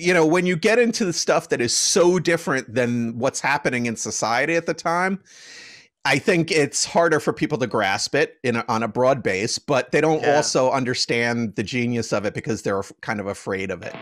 you know, when you get into the stuff that is so different than what's happening in society at the time, I think it's harder for people to grasp it in a, on a broad base, but they don't Yeah. also understand the genius of it because they're kind of afraid of it.